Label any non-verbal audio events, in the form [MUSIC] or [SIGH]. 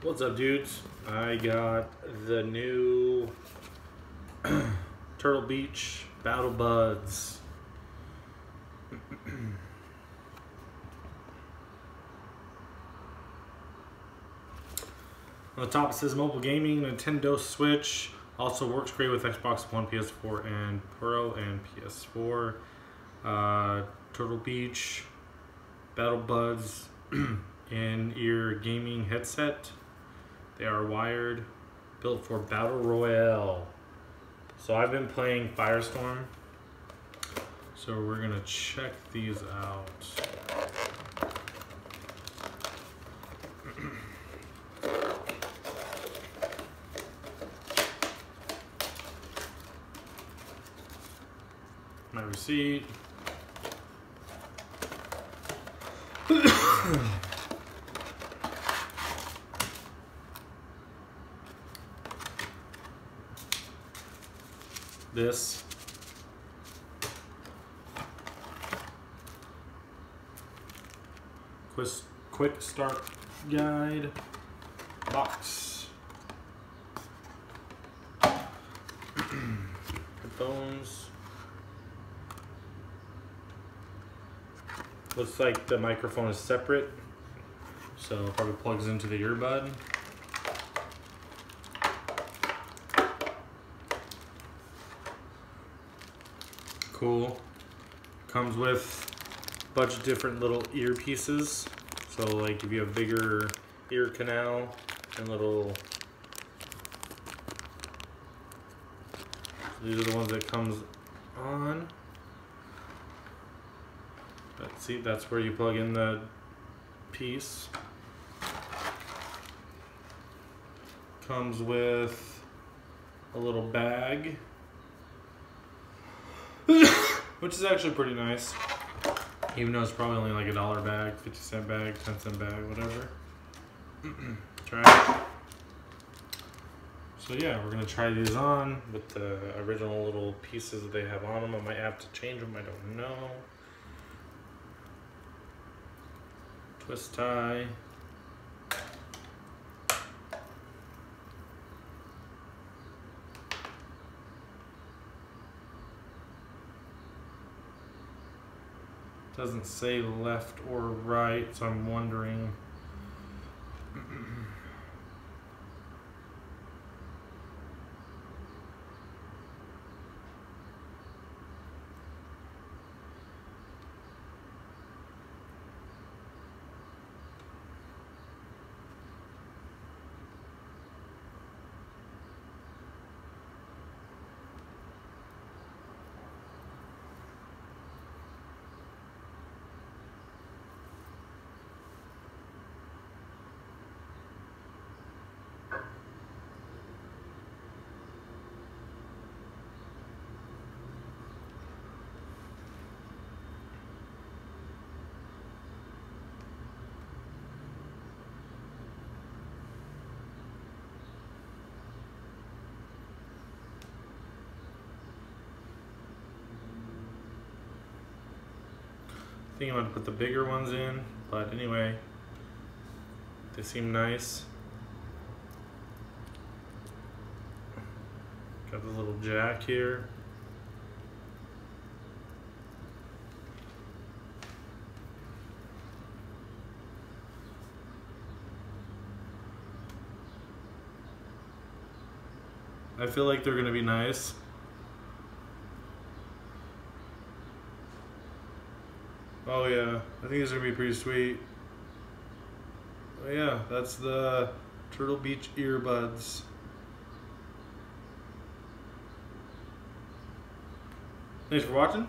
What's up, dudes? I got the new [CLEARS THROAT] Turtle Beach Battle Buds. [CLEARS THROAT] On the top it says mobile gaming, Nintendo Switch. Also works great with Xbox One, PS4, and Pro, and PS4. Uh, Turtle Beach, Battle Buds, [CLEARS THROAT] in ear gaming headset. They are wired, built for Battle Royale. So I've been playing Firestorm. So we're gonna check these out. My receipt. This. Quick, start guide box. [CLEARS THROAT] Headphones. Looks like the microphone is separate, so probably plugs into the earbud. Cool. Comes with a bunch of different little earpieces. So like if you have bigger ear canal and little these are the ones that comes on. Let's see, that's where you plug in the piece. Comes with a little bag which is actually pretty nice. Even though it's probably only like a dollar bag, 50 cent bag, 10 cent bag, whatever. [CLEARS THROAT] try it. So yeah, we're gonna try these on with the original little pieces that they have on them. I might have to change them, I don't know. Twist tie. Doesn't say left or right, so I'm wondering. I think I'm gonna put the bigger ones in, but anyway, they seem nice. Got the little jack here. I feel like they're gonna be nice. Oh yeah, I think are gonna be pretty sweet. Oh yeah, that's the Turtle Beach earbuds. Thanks for watching.